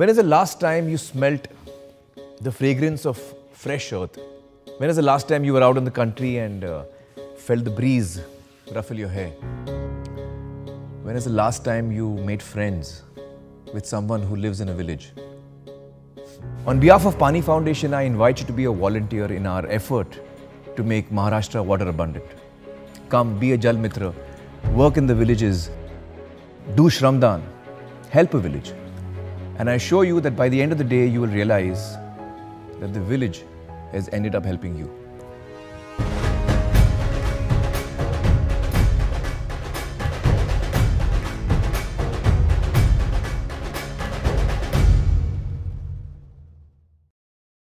When is the last time you smelt the fragrance of fresh earth? When is the last time you were out in the country and uh, felt the breeze ruffle your hair? When is the last time you made friends with someone who lives in a village? On behalf of Paani Foundation, I invite you to be a volunteer in our effort to make Maharashtra water abundant. Come, be a Jal Mitra, work in the villages, do Shramdan, help a village. And I assure you that by the end of the day, you will realize that the village has ended up helping you.